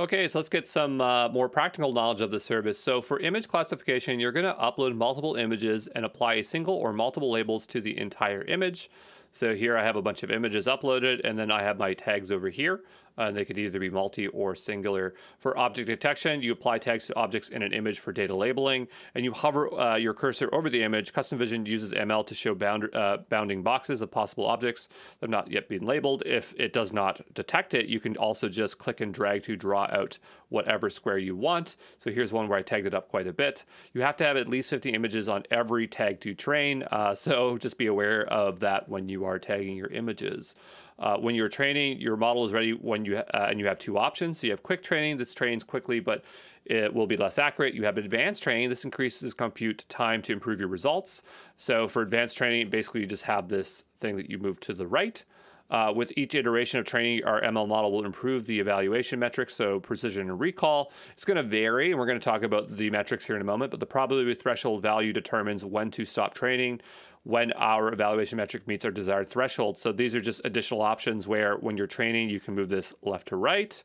Okay, so let's get some uh, more practical knowledge of the service. So for image classification, you're going to upload multiple images and apply a single or multiple labels to the entire image. So here I have a bunch of images uploaded, and then I have my tags over here and they could either be multi or singular. For object detection, you apply tags to objects in an image for data labeling, and you hover uh, your cursor over the image. Custom Vision uses ML to show bound, uh, bounding boxes of possible objects that have not yet been labeled. If it does not detect it, you can also just click and drag to draw out whatever square you want. So here's one where I tagged it up quite a bit. You have to have at least 50 images on every tag to train, uh, so just be aware of that when you are tagging your images. Uh, when you're training, your model is ready when you uh, and you have two options. So you have quick training that trains quickly, but it will be less accurate. You have advanced training. This increases compute time to improve your results. So for advanced training, basically you just have this thing that you move to the right. Uh, with each iteration of training, our ML model will improve the evaluation metrics, so precision and recall. It's going to vary, and we're going to talk about the metrics here in a moment, but the probability threshold value determines when to stop training when our evaluation metric meets our desired threshold. So these are just additional options where when you're training, you can move this left to right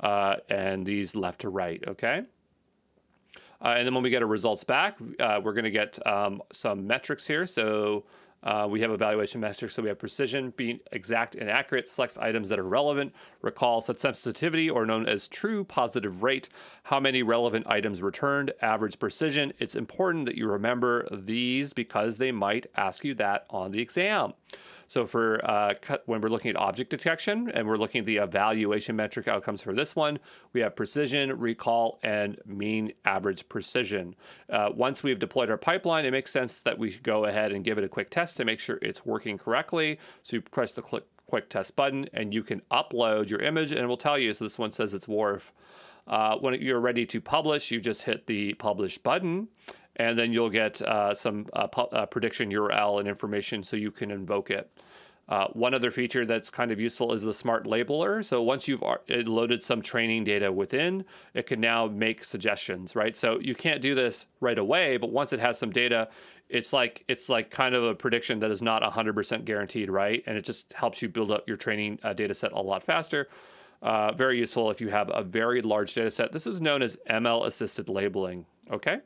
uh, and these left to right, okay? Uh, and then when we get our results back, uh, we're going to get um, some metrics here. So uh, we have evaluation metrics, so we have precision, being exact and accurate, selects items that are relevant, recall set sensitivity, or known as true positive rate, how many relevant items returned, average precision. It's important that you remember these because they might ask you that on the exam. So for uh, when we're looking at object detection and we're looking at the evaluation metric outcomes for this one, we have precision, recall, and mean average precision. Uh, once we've deployed our pipeline, it makes sense that we should go ahead and give it a quick test to make sure it's working correctly. So you press the click quick test button and you can upload your image and it will tell you. So this one says it's Worf. Uh, when you're ready to publish, you just hit the publish button and then you'll get uh, some uh, uh, prediction URL and information so you can invoke it. Uh, one other feature that's kind of useful is the smart labeler. So once you've loaded some training data within, it can now make suggestions, right? So you can't do this right away, but once it has some data, it's like it's like kind of a prediction that is not 100% guaranteed, right? And it just helps you build up your training uh, data set a lot faster. Uh, very useful if you have a very large data set. This is known as ML assisted labeling. Okay.